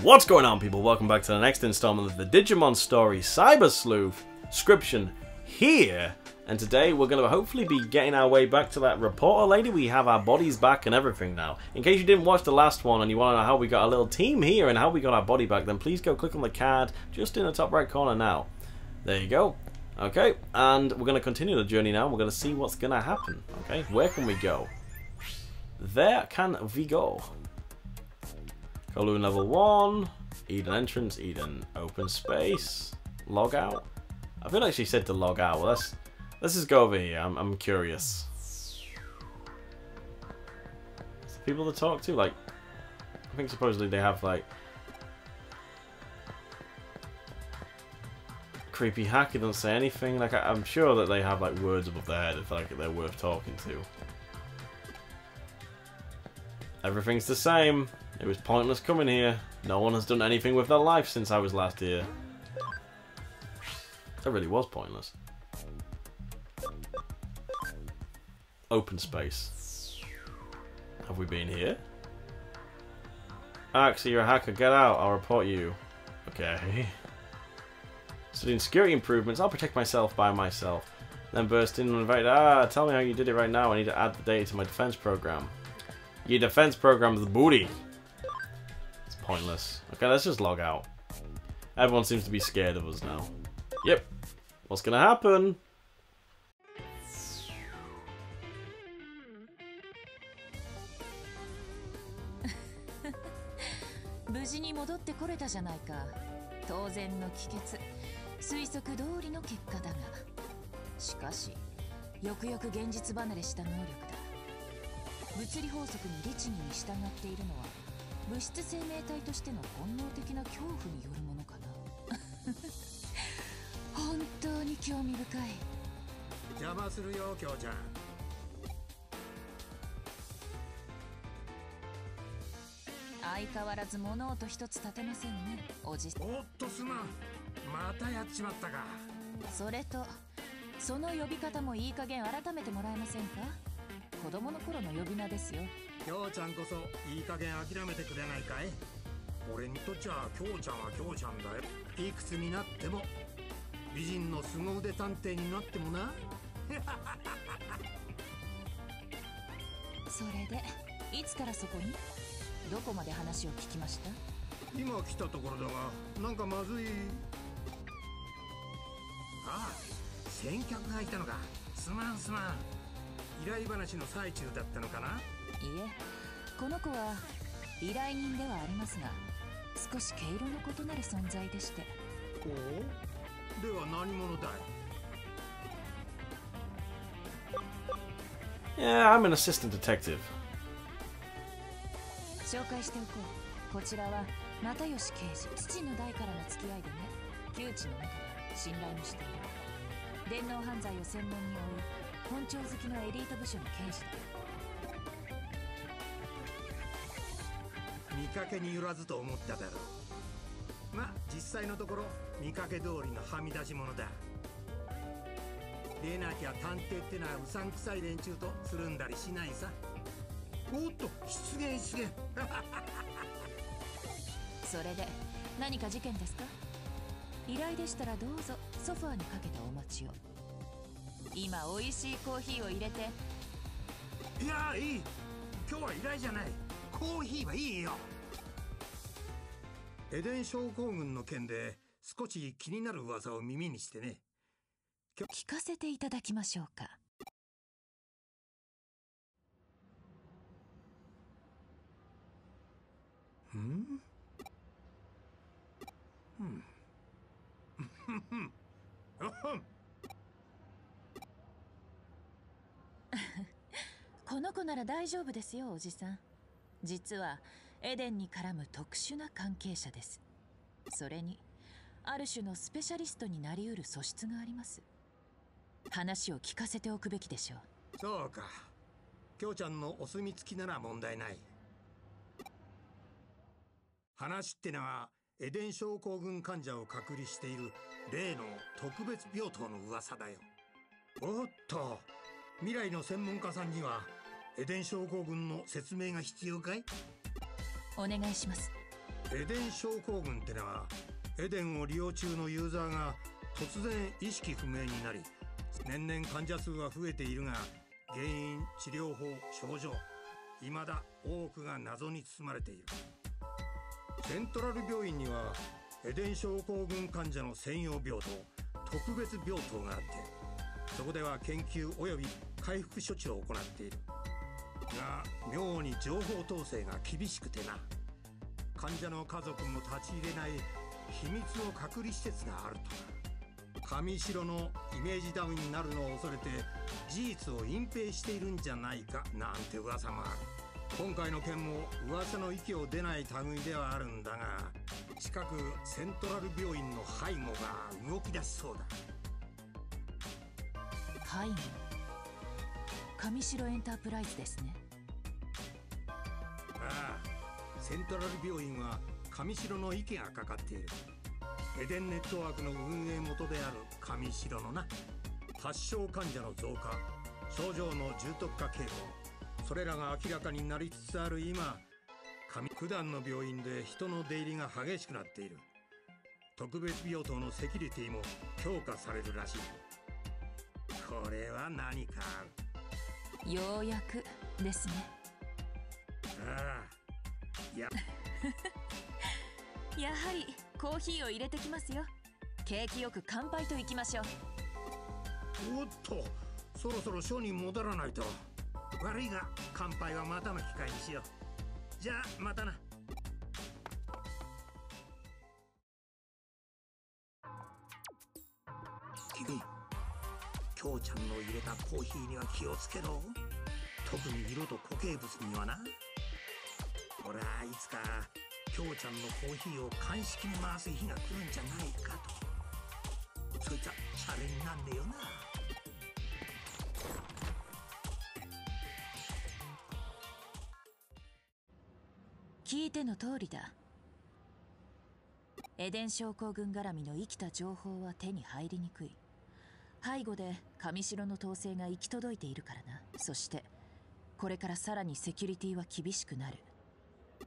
What's going on people? Welcome back to the next installment of the Digimon story Cyber Sleuth Scryptian here. And today we're going to hopefully be getting our way back to that reporter lady. We have our bodies back and everything now. In case you didn't watch the last one and you want to know how we got a little team here and how we got our body back, then please go click on the card just in the top right corner now. There you go. Okay, and we're going to continue the journey now. We're going to see what's going to happen. Okay, where can we go? There can we go. Kowloon level 1. Eden entrance, Eden open space. Log out. I feel like she said to log out. Well, let's, let's just go over here. I'm, I'm curious. People to talk to? Like, I think supposedly they have, like, creepy hacker doesn't say anything. Like I, am sure that they have like words above their head if like they're worth talking to. Everything's the same. It was pointless coming here. No one has done anything with their life since I was last here. That really was pointless. Open space. Have we been here? Actually, you're a hacker. Get out. I'll report you. Okay. Studying security improvements. I'll protect myself by myself. Then burst in and invite. Ah, tell me how you did it right now. I need to add the data to my defense program. Your defense program is the booty. Pointless. Okay, let's just log out. Everyone seems to be scared of us now. Yep. What's gonna happen? Buji よくよく現実離れした能力だ物理法則に律儀に従っているのは物質生命体としての本能的な恐怖によるものかな？本当に興味深い。邪魔するよ京ちゃん。相変わらず物音一つ立てませんねおじ。おっとすまん。またやっちまったか。それとその呼び方もいい加減改めてもらえませんか？子供の頃の呼び名ですよ京ちゃんこそいい加減諦めてくれないかい？俺にとっちゃ京ちゃんは京ちゃんだよ。いくつになっても。美人の凄腕探偵になってもな。それでいつからそこに？どこまで話を聞きました？今来たところだがなんかまずい。ああ先客がいたのか。すまんすまん。依頼話の最中だったのかな。いえこの子は依頼人ではありますが少し毛色の異なる存在でして。おおでは何者だい？Yeah, I'm an assistant detective. 紹介しておこう。こちらは又吉刑事父の代からの付き合いでね窮地の中で信頼もしている。電脳犯罪を専門に追う本庁好きのエリート部署の刑事だかけによらずと思っただろう。まあ実際のところ見かけ通りのはみ出し者だ。でなきゃ探偵ってのはうさんくさい連中とつるんだりしないさ。おっと出現出現それで何か事件ですか？依頼でしたらどうぞソファーにかけてお待ちを。今美味しいコーヒーを入れて。いやいい。今日は依頼じゃない。コーヒーはいいよエデン症候群の件で少し気になる噂を耳にしてね。聞かせていただきましょうか。うん。うん。この子なら大丈夫ですよおじさん。実はエデンに絡む特殊な関係者です。それにある種のスペシャリストになりうる素質があります。話を聞かせておくべきでしょう。そうか。京ちゃんのお墨付きなら問題ない。話ってのはエデン症候群患者を隔離している例の特別病棟の噂だよ。おっと未来の専門家さんにはエデン症候群の説明が必要かい？お願いします。エデン症候群ってのはエデンを利用中のユーザーが突然意識不明になり年々患者数は増えているが原因治療法症状未だ多くが謎に包まれている。セントラル病院にはエデン症候群患者の専用病棟特別病棟があってそこでは研究及び回復処置を行っている。が妙に情報統制が厳しくてな。患者の家族も立ち入れない秘密の隔離施設があるとか上白のイメージダウンになるのを恐れて事実を隠蔽しているんじゃないかなんて噂もある。今回の件も噂の息を出ない類ではあるんだが近くセントラル病院の背後が動き出しそうだ。背後上白エンタープライズですね。セントラル病院は上白の息がかかっている。エデンネットワークの運営元である上白のな。発症患者の増加。症状の重篤化傾向。それらが明らかになりつつある今上普段の病院で人の出入りが激しくなっている。特別病棟のセキュリティも強化されるらしい。これは何か？ようやくですね。ああ。いや。やはりコーヒーを入れてきますよ。景気よく乾杯といきましょう。おっとそろそろ署に戻らないと。悪いが乾杯はまたの機会にしよう。じゃあまたな。君京ちゃんの入れたコーヒーには気をつけろ。特に色と固形物にはな俺はいつか京ちゃんのコーヒーを鑑識に回す日が来るんじゃないかと。そいつはシャレになんねえよな。聞いての通りだ。エデン症候群絡みの生きた情報は手に入りにくい。背後で上城の統制が行き届いているからな。そしてこれからさらにセキュリティは厳しくなる。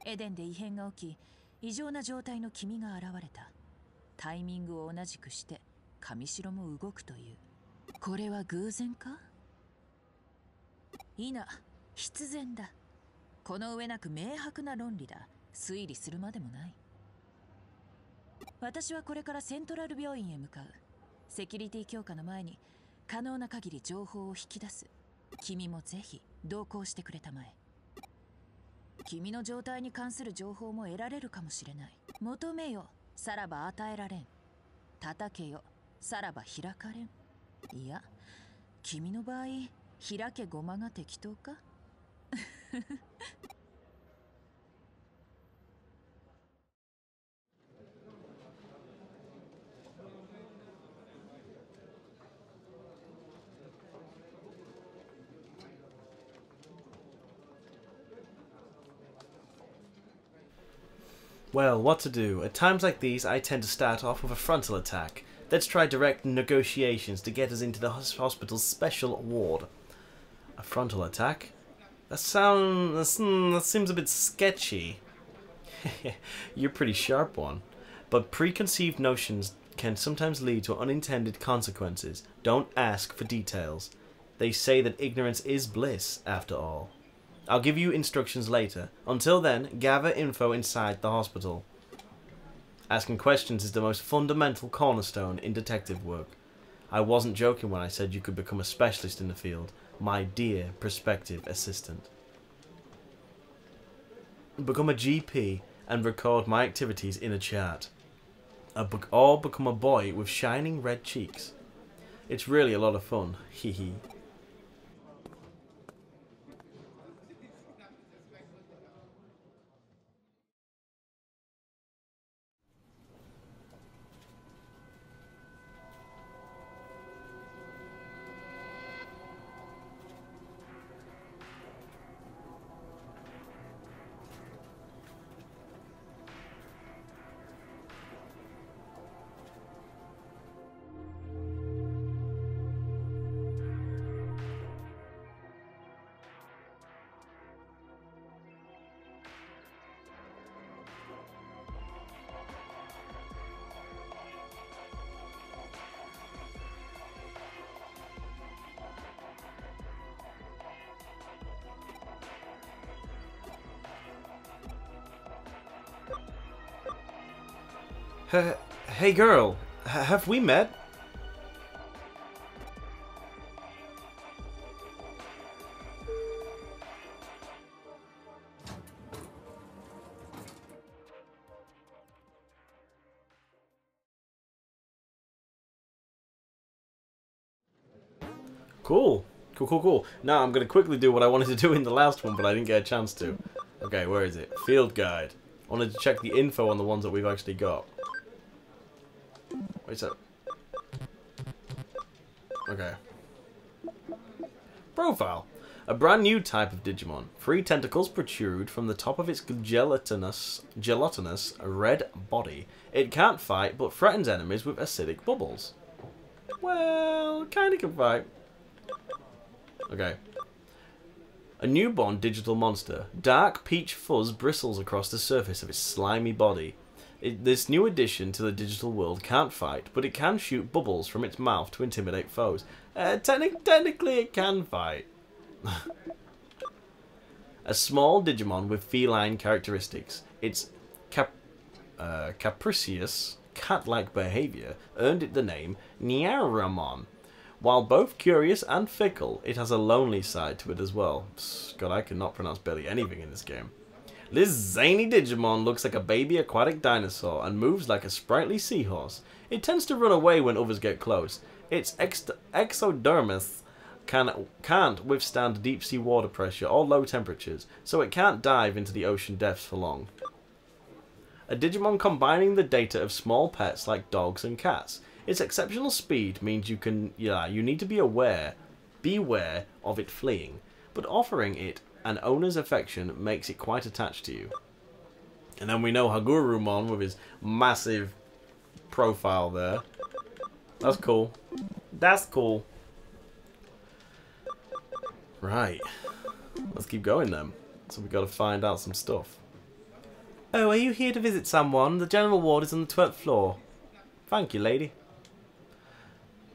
エデンで異変が起き異常な状態の君が現れた。タイミングを同じくして上城も動くという。これは偶然か？いな。必然だ。この上なく明白な論理だ。推理するまでもない。私はこれからセントラル病院へ向かう。セキュリティ強化の前に可能な限り情報を引き出す。君もぜひ同行してくれたまえ。君の状態に関する情報も得られるかもしれない。求めよ。さらば与えられん。叩けよ。さらば開かれん。いや君の場合開けごまが適当か？Well, what to do? At times like these, I tend to start off with a frontal attack. Let's try direct negotiations to get us into the hospital's special ward. A frontal attack? That sounds... that seems a bit sketchy. You're pretty sharp one. But preconceived notions can sometimes lead to unintended consequences. Don't ask for details. They say that ignorance is bliss, after all. I'll give you instructions later. Until then, gather info inside the hospital. Asking questions is the most fundamental cornerstone in detective work. I wasn't joking when I said you could become a specialist in the field, my dear prospective assistant. Become a GP and record my activities in a chart. Be- or become a boy with shining red cheeks. It's really a lot of fun, hee hee. Hey girl, have we met? Cool. Cool, cool, cool. Now I'm going to quickly do what I wanted to do in the last one, but I didn't get a chance to. Okay, where is it? Field guide. I wanted to check the info on the ones that we've actually got. Wait a Okay. Profile. A brand new type of Digimon. Three tentacles protrude from the top of its gelatinous, gelatinous red body. It can't fight, but threatens enemies with acidic bubbles. Well, kinda can fight. Okay. A newborn digital monster. Dark peach fuzz bristles across the surface of its slimy body. It, this new addition to the digital world can't fight, but it can shoot bubbles from its mouth to intimidate foes. Uh, technic technically, it can fight. a small Digimon with feline characteristics. Its cap uh, capricious, cat-like behavior earned it the name Nyaramon. While both curious and fickle, it has a lonely side to it as well. God, I cannot pronounce barely anything in this game. This zany Digimon looks like a baby aquatic dinosaur and moves like a sprightly seahorse. It tends to run away when others get close. Its ex exodermis can, can't withstand deep sea water pressure or low temperatures, so it can't dive into the ocean depths for long. A Digimon combining the data of small pets like dogs and cats. Its exceptional speed means you can, yeah, you need to be aware, beware of it fleeing, but offering it an owner's affection makes it quite attached to you. And then we know Hagurumon with his massive profile there. That's cool. That's cool. Right. Let's keep going then. So we got to find out some stuff. Oh, are you here to visit someone? The general ward is on the 12th floor. Thank you, lady.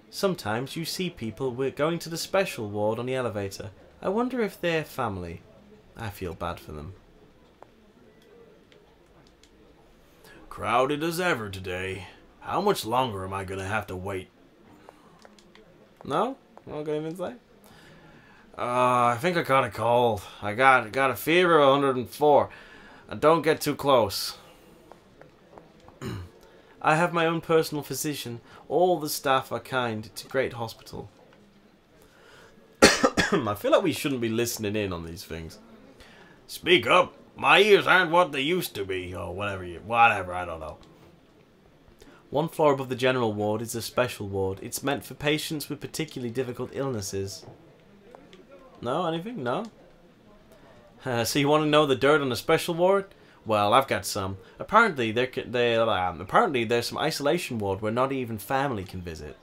Sometimes you see people we're going to the special ward on the elevator. I wonder if they're family. I feel bad for them. Crowded as ever today. How much longer am I going to have to wait? No? Not going say? Uh, I think I got a cold. I got got a fever of 104. And don't get too close. I have my own personal physician. All the staff are kind. It's a great hospital. I feel like we shouldn't be listening in on these things. Speak up. My ears aren't what they used to be. Or whatever you... Whatever, I don't know. One floor above the general ward is a special ward. It's meant for patients with particularly difficult illnesses. No? Anything? No? Uh, so you want to know the dirt on the special ward? Well, I've got some. Apparently, there they um, apparently there's some isolation ward where not even family can visit.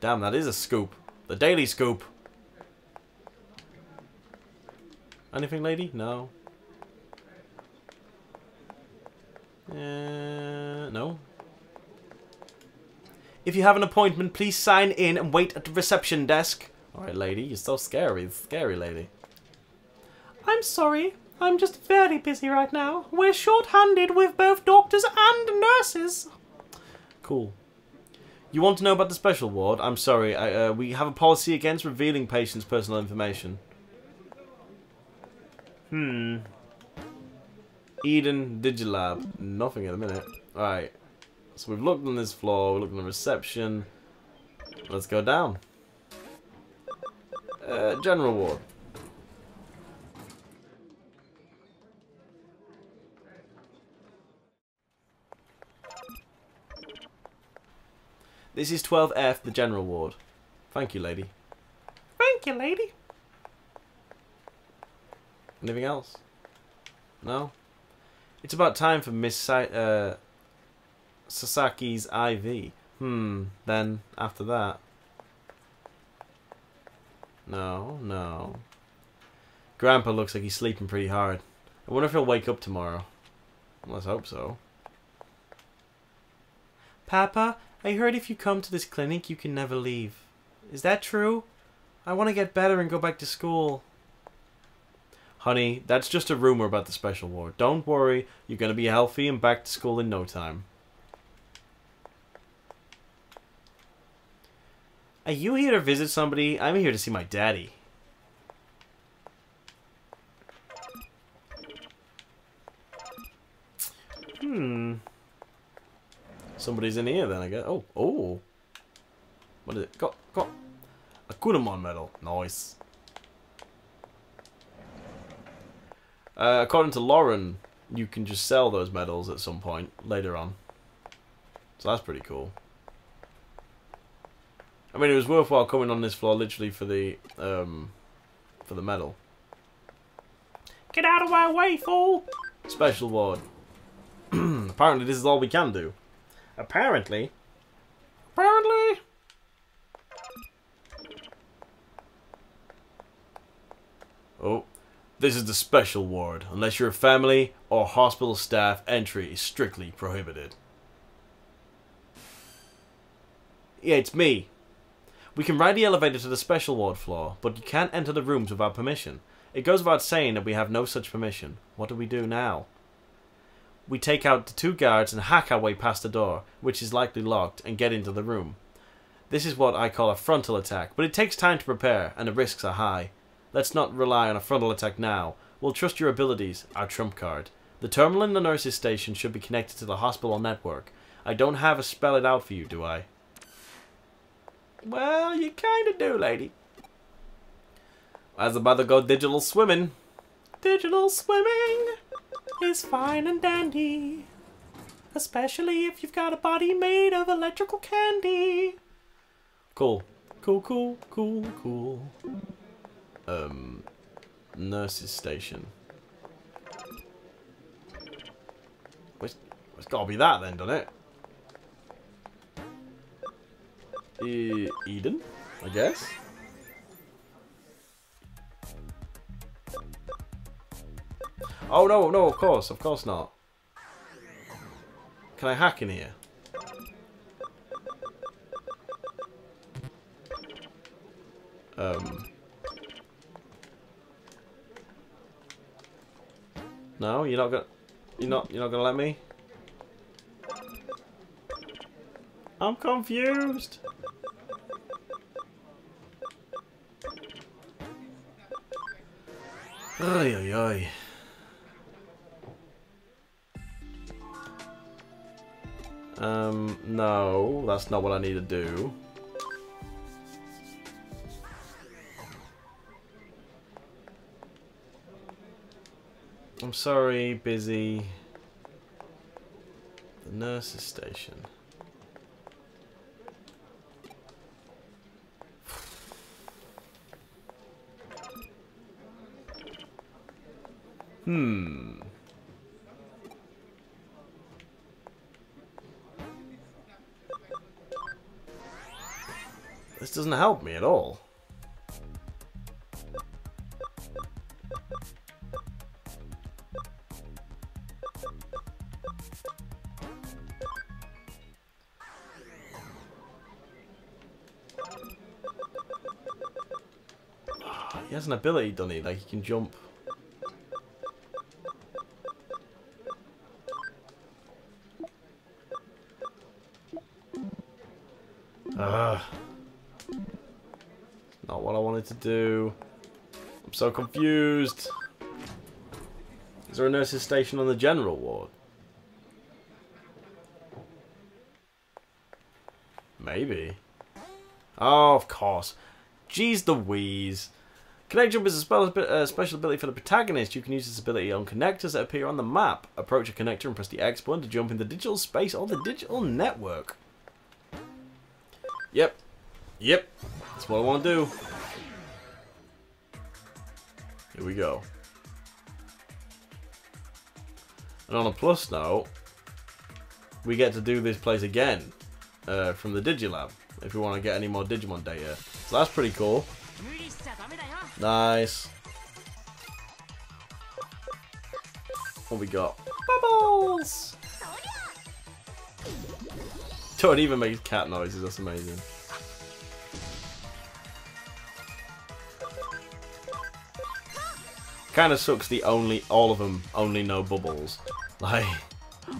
Damn, that is a scoop. The daily scoop. Anything, lady? No. Uh, no. If you have an appointment, please sign in and wait at the reception desk. Alright, lady, you're so scary. Scary, lady. I'm sorry. I'm just very busy right now. We're short-handed with both doctors and nurses. Cool. You want to know about the special ward? I'm sorry. I, uh, we have a policy against revealing patients' personal information. Hmm. Eden Digilab. Nothing at the minute. Alright. So we've looked on this floor, we looked on the reception. Let's go down. Uh, general ward. This is 12F, the general ward. Thank you, lady. Thank you, lady. Anything else? No? It's about time for Miss Sa uh, Sasaki's IV. Hmm, then after that. No, no. Grandpa looks like he's sleeping pretty hard. I wonder if he'll wake up tomorrow. Let's hope so. Papa, I heard if you come to this clinic, you can never leave. Is that true? I want to get better and go back to school. Honey, that's just a rumor about the special war. Don't worry, you're gonna be healthy and back to school in no time. Are you here to visit somebody? I'm here to see my daddy. Hmm. Somebody's in here then, I guess. Oh, oh. What is it? Got, got. A Kunemon medal. Nice. Uh, according to Lauren, you can just sell those medals at some point later on. So that's pretty cool. I mean, it was worthwhile coming on this floor literally for the um, for the medal. Get out of my way, fool! Special ward. Apparently, this is all we can do. Apparently. Apparently. Oh, this is the special ward. Unless you're family or hospital staff, entry is strictly prohibited. Yeah, it's me. We can ride the elevator to the special ward floor, but you can't enter the rooms without permission. It goes without saying that we have no such permission. What do we do now? We take out the two guards and hack our way past the door, which is likely locked, and get into the room. This is what I call a frontal attack, but it takes time to prepare, and the risks are high. Let's not rely on a frontal attack now. We'll trust your abilities, our trump card. The terminal in the nurse's station should be connected to the hospital network. I don't have to spell it out for you, do I? Well, you kinda do, lady. As about to go digital swimming. Digital swimming is fine and dandy. Especially if you've got a body made of electrical candy. Cool. Cool, cool, cool, cool. Um, nurse's station. It's, it's gotta be that then, doesn't it? E Eden, I guess. Oh no, no, of course, of course not. Can I hack in here? Um. No, you're not gonna. You're not. You're not gonna let me. I'm confused. Ay, ay, ay. Um, no, that's not what I need to do. I'm sorry, busy. The nurse's station. Hmm. This doesn't help me at all. An ability, doesn't he? Like he can jump. Ugh. Not what I wanted to do. I'm so confused. Is there a nurse's station on the general ward? Maybe. Oh, of course. Jeez the wheeze. Connect jump is a spell, uh, special ability for the protagonist. You can use this ability on connectors that appear on the map. Approach a connector and press the X button to jump in the digital space or the digital network. Yep. Yep. That's what I want to do. Here we go. And on a plus note, we get to do this place again uh, from the Digilab if we want to get any more Digimon data. So that's pretty cool. Nice. What we got? Bubbles! Don't even make cat noises, that's amazing. Kinda sucks the only, all of them only know bubbles. Like,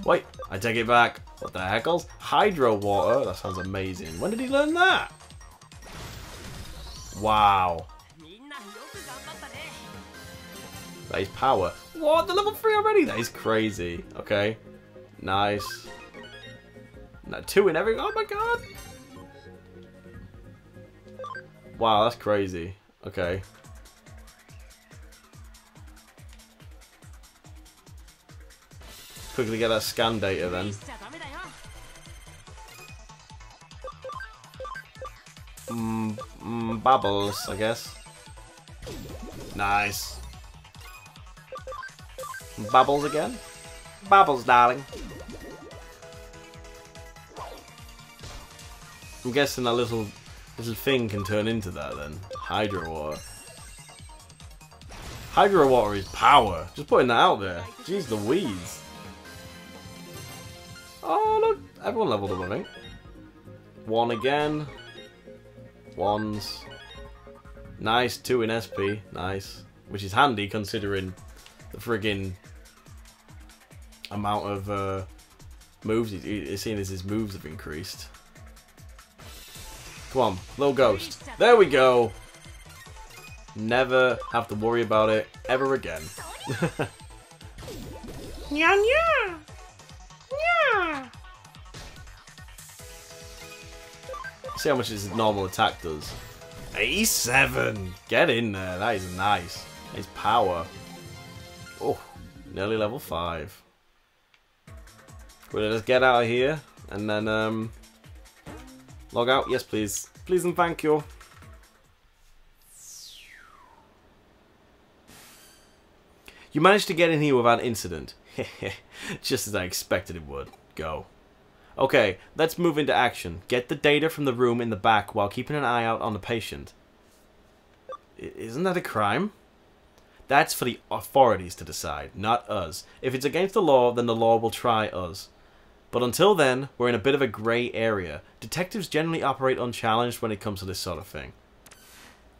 wait, I take it back. What the heckles? Hydro water? That sounds amazing. When did he learn that? Wow. That is power. What? The level 3 already? That is crazy. Okay. Nice. No, two in every... Oh my god! Wow, that's crazy. Okay. Quickly get that scan data then. Mm, mm, bubbles, I guess. Nice. Bubbles again? Bubbles, darling. I'm guessing that little little thing can turn into that then. Hydro water. Hydro water is power. Just putting that out there. Jeez the weeds. Oh look, everyone leveled up I think. One again. Ones. Nice, two in SP. Nice. Which is handy considering the friggin' amount of uh, moves. It's seeing as his moves have increased. Come on, little ghost. There we go. Never have to worry about it ever again. Nya nya! Nya! See how much his normal attack does. 87! Get in there, that is nice. His power. Oh, nearly level 5. We'll just get out of here and then um, log out. Yes, please. Please and thank you. You managed to get in here without incident. Just as I expected it would. Go. Okay, let's move into action. Get the data from the room in the back while keeping an eye out on the patient. I isn't that a crime? That's for the authorities to decide, not us. If it's against the law, then the law will try us. But until then, we're in a bit of a grey area. Detectives generally operate unchallenged when it comes to this sort of thing.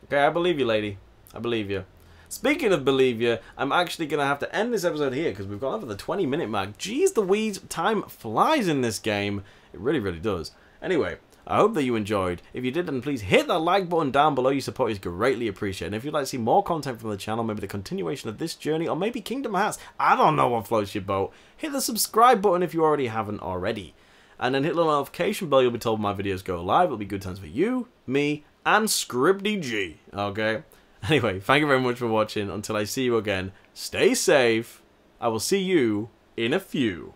Okay, I believe you, lady. I believe you. Speaking of believe you, I'm actually going to have to end this episode here because we've gone over the 20 minute mark. Jeez the weeds, time flies in this game. It really, really does. Anyway, I hope that you enjoyed. If you did, then please hit that like button down below. Your support is greatly appreciated. And if you'd like to see more content from the channel, maybe the continuation of this journey, or maybe Kingdom Hearts, I don't know what floats your boat, hit the subscribe button if you already haven't already. And then hit the notification bell, you'll be told when my videos go live. It'll be good times for you, me, and Scribdy G. Okay? Anyway, thank you very much for watching. Until I see you again, stay safe. I will see you in a few.